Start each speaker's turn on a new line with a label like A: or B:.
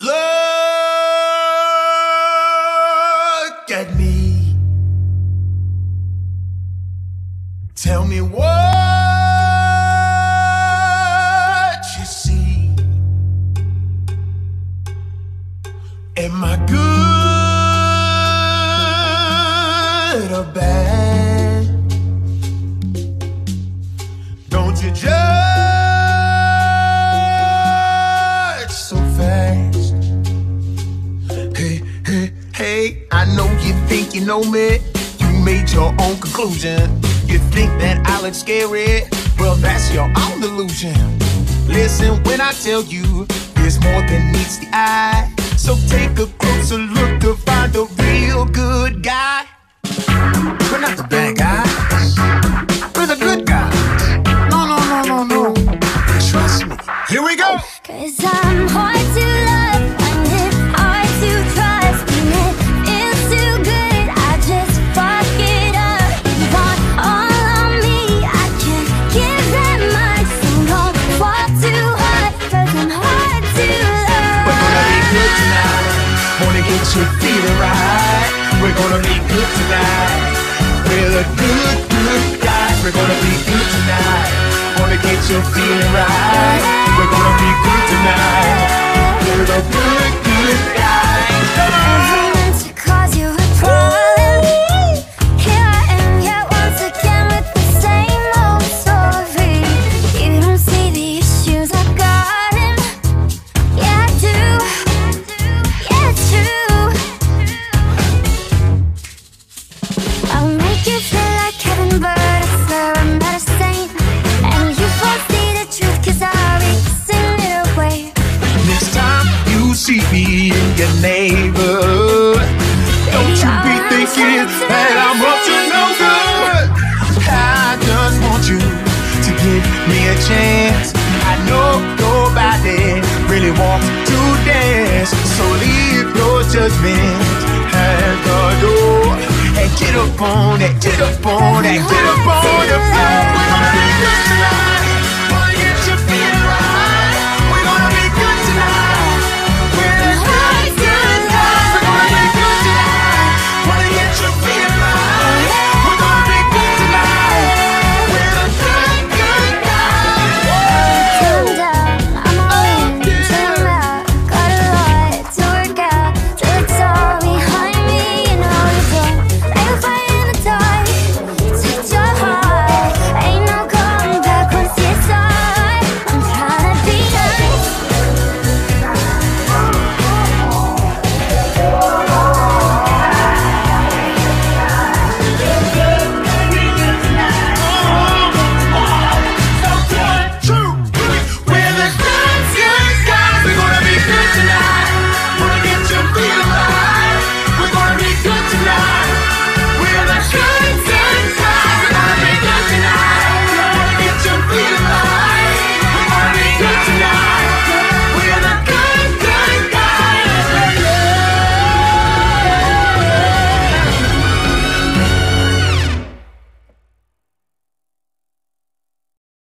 A: Look at me. Tell me what I know you think you know me. You made your own conclusion. You think that I look scary? Well, that's your own delusion. Listen when I tell you there's more than meets the eye. So take a closer look to find the real good guy. We're not the bad guys. We're the good guys. No, no, no, no, no. Trust me. Here we go.
B: Cause I'm hard to good
A: tonight. Wanna get you feeling right. We're gonna be good tonight. We're the good, good guys. We're gonna be good tonight. Wanna get you feeling right. We're gonna be good tonight. Your neighborhood, don't you be thinking that I'm up to no good. I just want you to give me a chance. I know nobody really wants to dance, so leave your judgment at the door and get up on it, get up on it, get up on the floor.